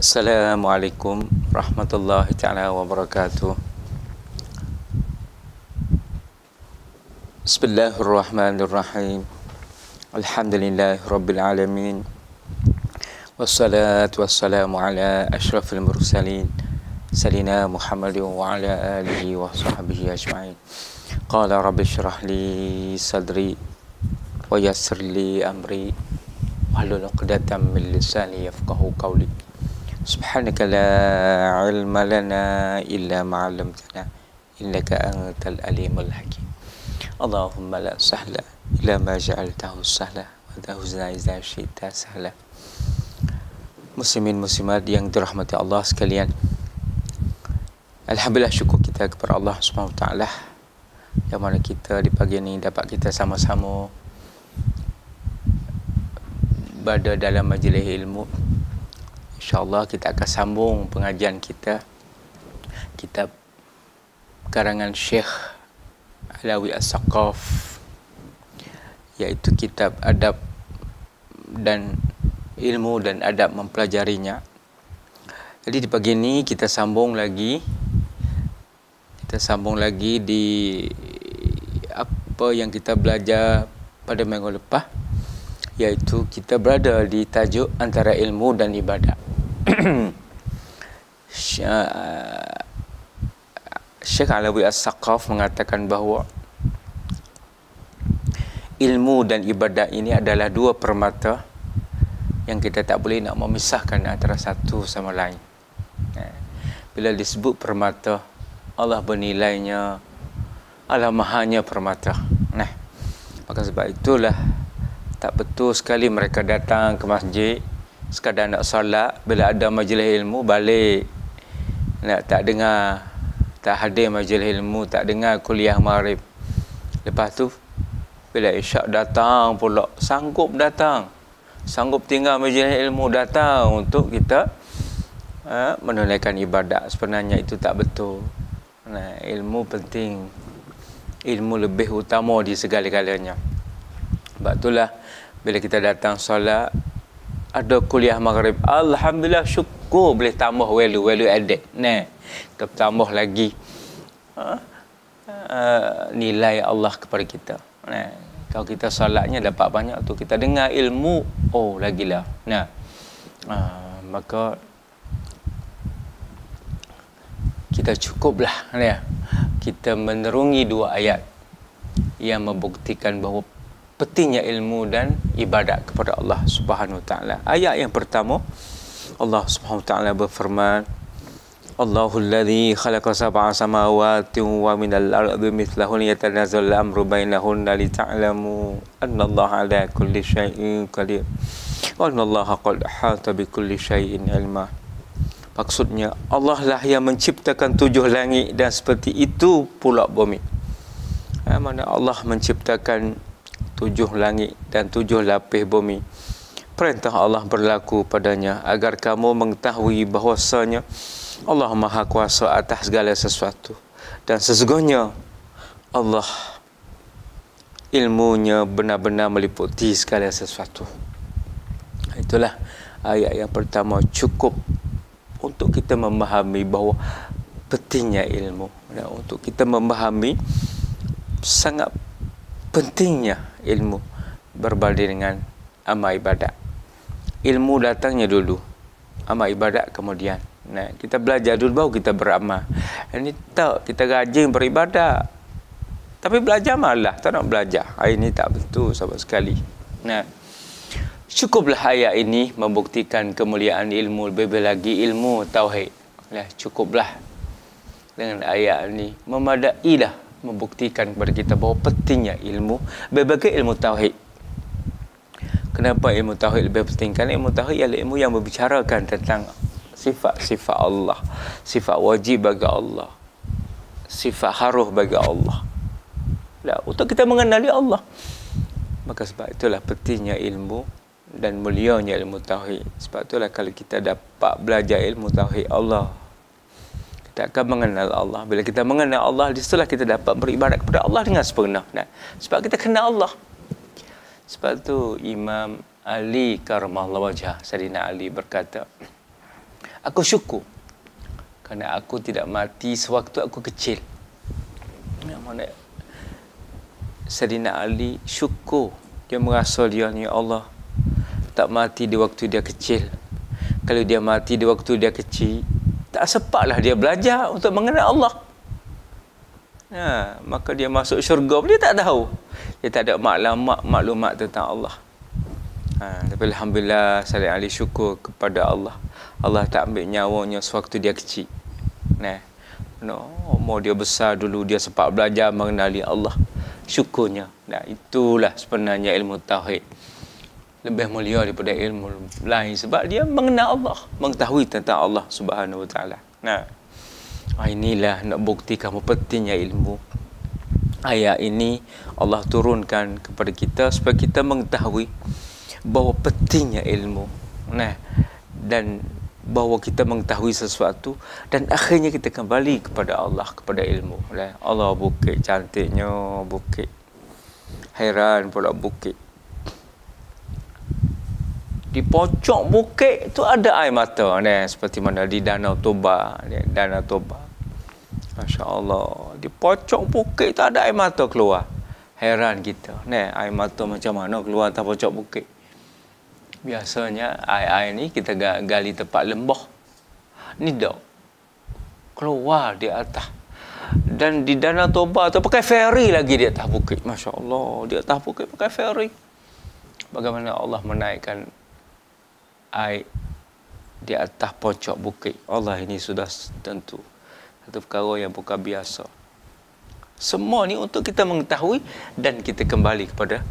السلام عليكم ورحمة الله تعالى وبركاته. بسم الله الرحمن الرحيم. الحمد لله رب العالمين. والصلاة والسلام على أشرف المرسلين سلنا محمد وعلى آله وصحبه أجمعين. قال رب اشرح لي صدري ويسر لي أمري. وحلل نقدة من لساني يفقه قولي. سبحانك لا علم لنا إلا ما علمتنا إنك أنت الأليم الحكيم اللهم لا سهل إلا ما جعلته سهلا وتهزنا إذا شئت سهلا Muslimin muslimat yang dirahmati Allah sekalian Alhamdulillah syukur kita kepada Allah SWT Yang mana kita di pagi ini dapat kita sama-sama Berada dalam majlis ilmu InsyaAllah kita akan sambung pengajian kita. Kitab karangan Syekh Alawi As-Saqaf Iaitu kitab adab dan ilmu dan adab mempelajarinya. Jadi di pagi ini kita sambung lagi Kita sambung lagi di apa yang kita belajar pada minggu lepas Iaitu kita berada di tajuk antara ilmu dan ibadat Syekh Alawi As-Saqaf mengatakan bahawa ilmu dan ibadat ini adalah dua permata yang kita tak boleh nak memisahkan antara satu sama lain. Eh, bila disebut permata, Allah bernilainya, Allah mahanya permata. Nah, maka sebab itulah tak betul sekali mereka datang ke masjid sekadar nak solat bila ada majlis ilmu balik. Nak tak dengar tak hadir majlis ilmu tak dengar kuliah maghrib. Lepas tu bila isyak datang pula sanggup datang. Sanggup tinggal majlis ilmu datang untuk kita ha, menunaikan ibadat. Sebenarnya itu tak betul. Nah, ilmu penting. Ilmu lebih utama di segala-galanya. Sebab itulah bila kita datang solat ada kuliah maghrib. Alhamdulillah syukur boleh tambah value value added. Nah tambah lagi uh, uh, nilai Allah kepada kita. Nah kalau kita solatnya dapat banyak tu kita dengar ilmu oh lagilah. Nah uh, maka kita cukuplah ya kita menerungi dua ayat yang membuktikan bahawa pentingnya ilmu dan ibadat kepada Allah Subhanahu Wa Taala. Ayat yang pertama Allah Subhanahu Wa Taala berfirman Allahu alladhi khalaqa sab'a samawati wa min al-ardi mithlahun yatanazzal al-amru bainahunna li ta'lamu anna Allah ala kulli shay'in qadir wa anna Allah qad ahata bi kulli shay'in ilma. Maksudnya Allah lah yang menciptakan tujuh langit dan seperti itu pula bumi. Ha, mana Allah menciptakan tujuh langit dan tujuh lapis bumi. Perintah Allah berlaku padanya agar kamu mengetahui bahawasanya Allah Maha Kuasa atas segala sesuatu dan sesungguhnya Allah ilmunya benar-benar meliputi segala sesuatu. Itulah ayat yang pertama cukup untuk kita memahami bahawa pentingnya ilmu dan untuk kita memahami sangat pentingnya ilmu berbanding dengan amal ibadat. Ilmu datangnya dulu, amal ibadat kemudian. Nah, kita belajar dulu baru kita beramal. Ini tak kita rajin beribadat. Tapi belajar malah tak nak belajar. Ini tak betul sama sekali. Nah, cukuplah ayat ini membuktikan kemuliaan ilmu lebih lagi ilmu tauhid. Lah, cukuplah dengan ayat ini memadailah membuktikan kepada kita bahawa pentingnya ilmu berbagai ilmu tauhid. Kenapa ilmu tauhid lebih penting? Kerana ilmu tauhid ialah ilmu yang berbicarakan tentang sifat-sifat Allah, sifat wajib bagi Allah, sifat haruh bagi Allah. Lah, untuk kita mengenali Allah. Maka sebab itulah pentingnya ilmu dan mulianya ilmu tauhid. Sebab itulah kalau kita dapat belajar ilmu tauhid Allah kita akan mengenal Allah. Bila kita mengenal Allah, di situlah kita dapat beribadat kepada Allah dengan sepenuh. Nah, sebab kita kenal Allah. Sebab tu Imam Ali karamallahu wajah Sayyidina Ali berkata, Aku syukur. Kerana aku tidak mati sewaktu aku kecil. Ya, mana Sayyidina Ali syukur. Dia merasa dia ni Allah tak mati di waktu dia kecil. Kalau dia mati di waktu dia kecil, tak sempatlah dia belajar untuk mengenal Allah. Ya, maka dia masuk syurga dia tak tahu. Dia tak ada maklumat maklumat tentang Allah. Ha, tapi Alhamdulillah Sayyidina Ali syukur kepada Allah. Allah tak ambil nyawanya sewaktu dia kecil. Nah, no, umur dia besar dulu dia sempat belajar mengenali Allah. Syukurnya. Nah, itulah sebenarnya ilmu tauhid. Lebih mulia daripada ilmu lain sebab dia mengenal Allah, mengetahui tentang Allah Subhanahu Wa Taala. Nah, ah, inilah nak bukti kamu pentingnya ilmu. Ayat ini Allah turunkan kepada kita supaya kita mengetahui bahawa pentingnya ilmu. Nah, dan bahawa kita mengetahui sesuatu dan akhirnya kita kembali kepada Allah kepada ilmu Allah bukit cantiknya bukit heran pula bukit di pojok bukit tu ada air mata. Ni seperti mana? Di danau toba. Ni danau toba. masya-Allah. Di pojok bukit tu ada air mata keluar. Heran kita. Ni air mata macam mana keluar atas pojok bukit? Biasanya air-air ni kita gali tempat lembah. Ni dok. Keluar di atas. Dan di Danau Toba tu pakai ferry lagi di atas bukit. Masya Allah di atas bukit pakai ferry. Bagaimana Allah menaikkan air di atas pocok bukit Allah ini sudah tentu satu perkara yang bukan biasa semua ni untuk kita mengetahui dan kita kembali kepada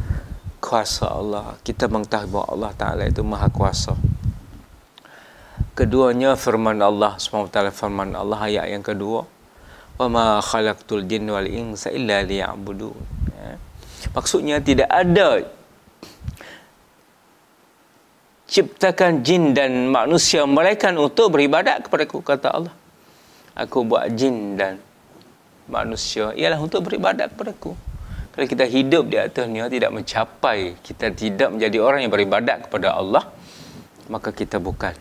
kuasa Allah. Kita mengetahui bahawa Allah Ta'ala itu maha kuasa. Keduanya firman Allah SWT firman Allah ayat yang kedua. وَمَا خَلَقْتُ الْجِنَّ وَالْإِنسَ إِلَّا لِيَعْبُدُونَ ya. Maksudnya tidak ada ciptakan jin dan manusia mereka untuk beribadat kepada aku kata Allah. Aku buat jin dan manusia ialah untuk beribadat kepada aku. Kalau kita hidup di atasnya tidak mencapai, kita tidak menjadi orang yang beribadat kepada Allah, maka kita bukan.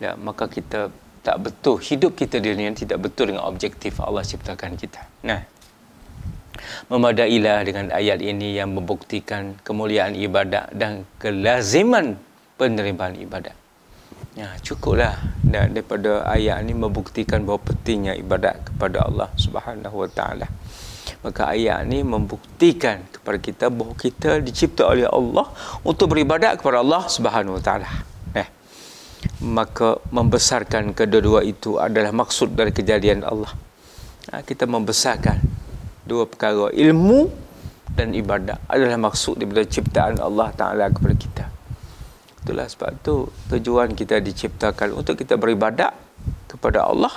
Ya, maka kita tak betul. Hidup kita di dunia tidak betul dengan objektif Allah ciptakan kita. Nah, memadailah dengan ayat ini yang membuktikan kemuliaan ibadat dan kelaziman penerimaan ibadat. Ya, cukuplah dan daripada ayat ini membuktikan bahawa pentingnya ibadat kepada Allah Subhanahu Wa Taala maka ayat ni membuktikan kepada kita bahawa kita dicipta oleh Allah untuk beribadat kepada Allah Subhanahu Wa Taala. Eh. Maka membesarkan kedua-dua itu adalah maksud dari kejadian Allah. Ha, kita membesarkan dua perkara ilmu dan ibadat adalah maksud daripada ciptaan Allah Taala kepada kita. Itulah sebab tu tujuan kita diciptakan untuk kita beribadat kepada Allah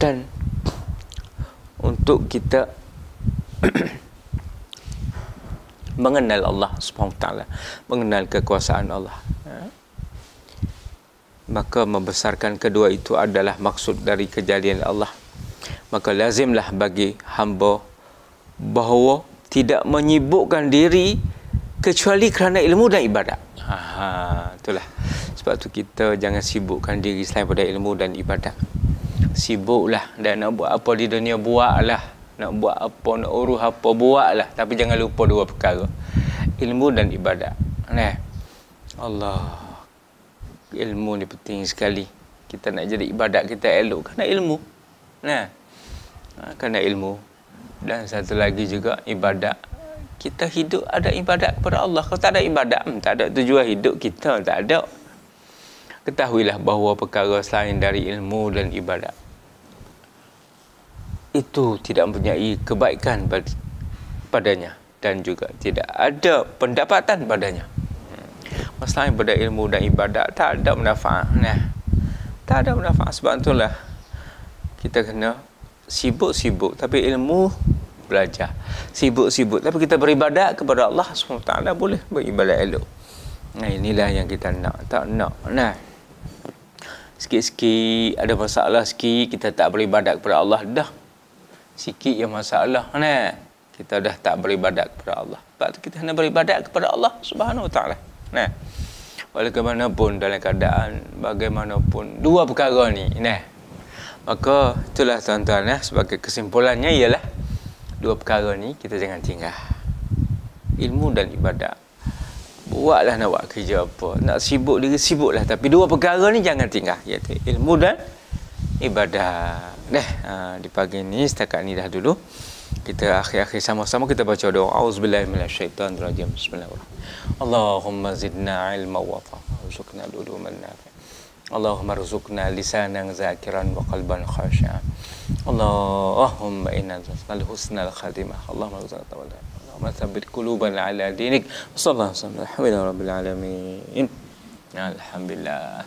dan untuk kita mengenal Allah Subhanahu taala, mengenal kekuasaan Allah. Ya. Maka membesarkan kedua itu adalah maksud dari kejadian Allah. Maka lazimlah bagi hamba bahawa tidak menyibukkan diri kecuali kerana ilmu dan ibadat. Ha, itulah. Sebab tu kita jangan sibukkan diri selain pada ilmu dan ibadat. Sibuklah dan nak buat apa di dunia buatlah. Nak buat apa nak urus apa buatlah. Tapi jangan lupa dua perkara. Ilmu dan ibadat. Nah. Allah. Ilmu ni penting sekali. Kita nak jadi ibadat kita elok kerana ilmu. Nah. Kerana ilmu. Dan satu lagi juga ibadat kita hidup ada ibadat kepada Allah. Kalau tak ada ibadat hmm, tak ada tujuan hidup kita tak ada. Ketahuilah bahawa perkara selain dari ilmu dan ibadat itu tidak mempunyai kebaikan padanya dan juga tidak ada pendapatan padanya. Masalah yang pada ilmu dan ibadat tak ada manfaat. Nah, tak ada manfaat. Sebab itulah kita kena sibuk-sibuk. Tapi ilmu belajar. Sibuk-sibuk tapi kita beribadat kepada Allah SWT boleh beribadat elok. Nah, inilah yang kita nak. Tak nak. Nah. Sikit-sikit ada masalah sikit kita tak beribadat kepada Allah dah sikit yang masalah nah kita dah tak beribadat kepada Allah sebab tu kita kena beribadat kepada Allah Subhanahu Taala nah bagaimanapun dalam keadaan bagaimanapun dua perkara ni nah maka itulah tuan-tuan ya sebagai kesimpulannya ialah dua perkara ni kita jangan tinggal ilmu dan ibadat. Buatlah nak buat kerja apa. Nak sibuk diri sibuklah. Tapi dua perkara ni jangan tinggal iaitu ilmu dan ibadah dah ha, di pagi ni setakat ni dah dulu kita akhir-akhir sama-sama kita baca doa. Auzubillahi minasyaitonirrajim bismillahirrahmanirrahim. Allahumma zidna ilma wa uluman nafi. Allahumma rzuqna lisanan zakiran wa qalban khashi'an اللهم إنا نسألك الحسنى الخاتمة. اللهم ارزقنا التوبة اللهم ثبت قلوبنا على دينك. وصلى الله وسلم. الحمد لله رب العالمين. الحمد لله.